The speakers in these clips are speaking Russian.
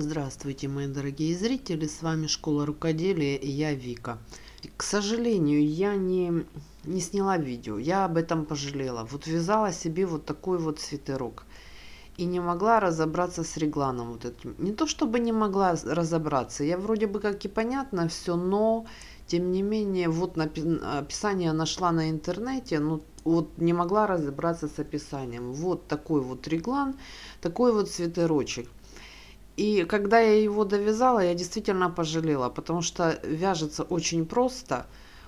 Здравствуйте, мои дорогие зрители, с вами Школа Рукоделия и я Вика. К сожалению, я не, не сняла видео, я об этом пожалела. Вот вязала себе вот такой вот свитерок и не могла разобраться с регланом вот этим. Не то чтобы не могла разобраться, я вроде бы как и понятно все, но тем не менее вот описание нашла на интернете, ну вот не могла разобраться с описанием. Вот такой вот реглан, такой вот свитерочек. И когда я его довязала, я действительно пожалела, потому что вяжется очень просто.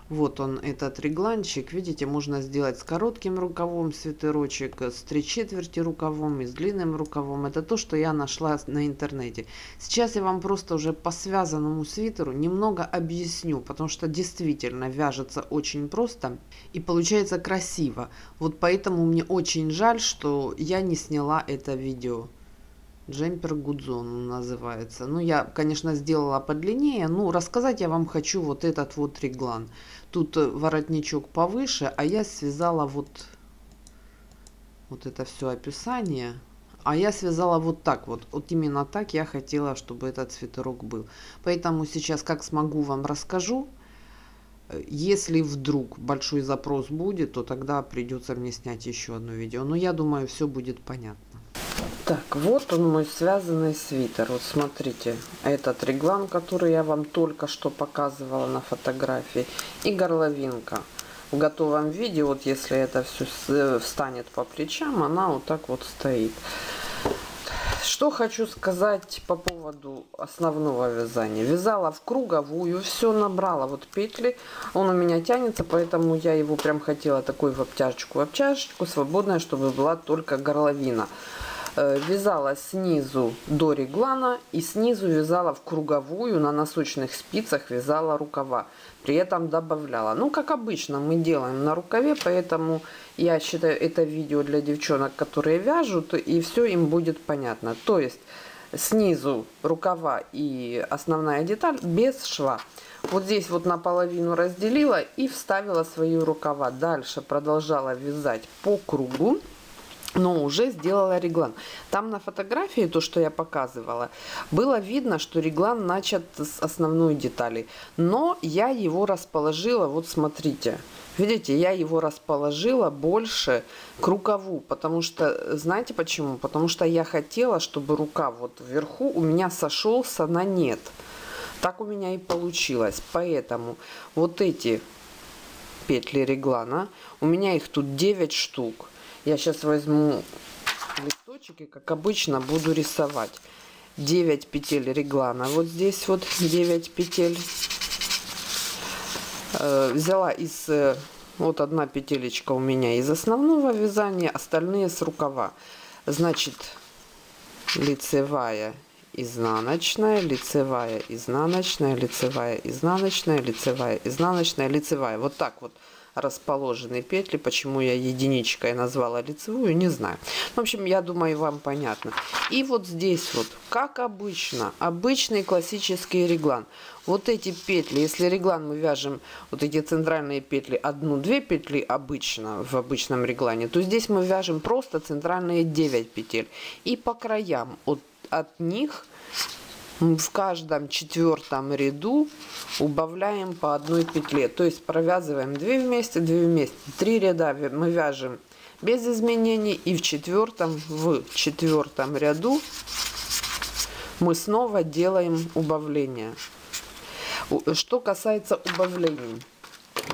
Вот он, этот регланчик. Видите, можно сделать с коротким рукавом свитерочек, с три четверти рукавом и с длинным рукавом. Это то, что я нашла на интернете. Сейчас я вам просто уже по связанному свитеру немного объясню, потому что действительно вяжется очень просто и получается красиво. Вот поэтому мне очень жаль, что я не сняла это видео. Джемпер Гудзон называется. Ну, я, конечно, сделала подлиннее. Ну, рассказать я вам хочу вот этот вот реглан. Тут э, воротничок повыше, а я связала вот, вот это все описание. А я связала вот так вот. Вот именно так я хотела, чтобы этот свитерок был. Поэтому сейчас, как смогу, вам расскажу. Если вдруг большой запрос будет, то тогда придется мне снять еще одно видео. Но я думаю, все будет понятно. Так, вот он мой связанный свитер. Вот смотрите, этот реглан, который я вам только что показывала на фотографии. И горловинка. В готовом виде, вот если это все э, встанет по плечам, она вот так вот стоит. Что хочу сказать по поводу основного вязания. Вязала в круговую, все набрала вот петли. Он у меня тянется, поэтому я его прям хотела такой в обтяжечку, в обтяжечку, свободная, чтобы была только горловина. Э, вязала снизу до реглана и снизу вязала в круговую на носочных спицах вязала рукава. При этом добавляла. Ну как обычно мы делаем на рукаве поэтому я считаю это видео для девчонок которые вяжут и все им будет понятно. То есть снизу рукава и основная деталь без шва. Вот здесь вот наполовину разделила и вставила свои рукава. Дальше продолжала вязать по кругу но уже сделала реглан. Там на фотографии, то, что я показывала, было видно, что реглан начат с основной детали. Но я его расположила, вот смотрите, видите, я его расположила больше к рукаву, потому что, знаете почему? Потому что я хотела, чтобы рука вот вверху у меня сошелся на нет. Так у меня и получилось. Поэтому вот эти петли реглана, у меня их тут 9 штук. Я сейчас возьму листочек и, как обычно, буду рисовать. 9 петель реглана. Вот здесь вот 9 петель. Э, взяла из... Э, вот одна петелечка у меня из основного вязания, остальные с рукава. Значит, лицевая, изнаночная, лицевая, изнаночная, лицевая, изнаночная, лицевая, изнаночная, лицевая. Вот так вот расположены петли. Почему я единичкой назвала лицевую, не знаю. В общем, я думаю, вам понятно. И вот здесь вот, как обычно, обычный классический реглан. Вот эти петли, если реглан мы вяжем, вот эти центральные петли, одну-две петли обычно, в обычном реглане, то здесь мы вяжем просто центральные 9 петель. И по краям от, от них в каждом четвертом ряду убавляем по одной петле. То есть провязываем 2 вместе 2 вместе. 3 ряда мы вяжем без изменений и в четвертом в четвертом ряду мы снова делаем убавление. Что касается убавлений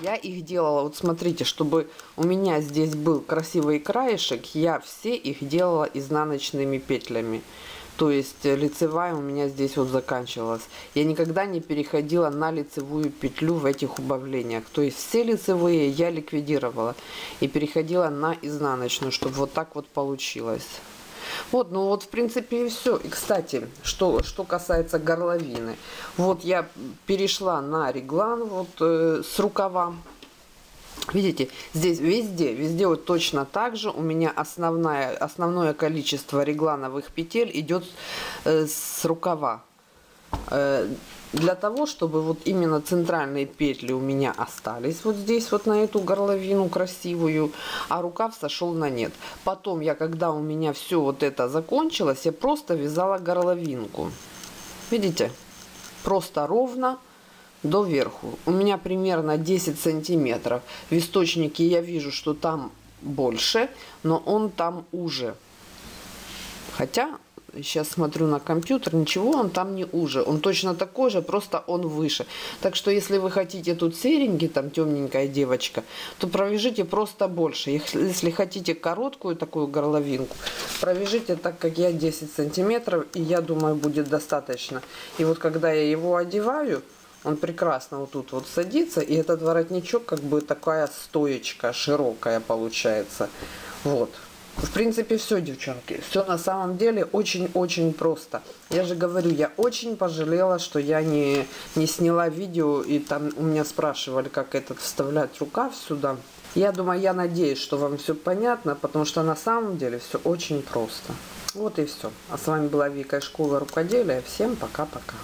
я их делала вот смотрите чтобы у меня здесь был красивый краешек я все их делала изнаночными петлями то есть э, лицевая у меня здесь вот заканчивалась. Я никогда не переходила на лицевую петлю в этих убавлениях. То есть все лицевые я ликвидировала и переходила на изнаночную, чтобы вот так вот получилось. Вот, ну вот в принципе и все. И кстати, что, что касается горловины. Вот я перешла на реглан вот э, с рукавом. Видите, здесь везде, везде вот точно так же у меня основная, основное количество реглановых петель идет э, с рукава. Э, для того, чтобы вот именно центральные петли у меня остались вот здесь вот на эту горловину красивую, а рукав сошел на нет. Потом я, когда у меня все вот это закончилось, я просто вязала горловинку. Видите? Просто ровно до верху. У меня примерно 10 сантиметров. В источнике я вижу, что там больше, но он там уже. Хотя Сейчас смотрю на компьютер, ничего он там не уже. Он точно такой же, просто он выше. Так что если вы хотите тут серенький, там темненькая девочка, то провяжите просто больше. Если хотите короткую такую горловинку, провяжите так, как я, 10 сантиметров, и я думаю, будет достаточно. И вот когда я его одеваю, он прекрасно вот тут вот садится, и этот воротничок как бы такая стоечка широкая получается. Вот. В принципе, все, девчонки. Все на самом деле очень-очень просто. Я же говорю, я очень пожалела, что я не, не сняла видео, и там у меня спрашивали, как этот вставлять рукав сюда. Я думаю, я надеюсь, что вам все понятно, потому что на самом деле все очень просто. Вот и все. А с вами была Вика из школы рукоделия. Всем пока-пока.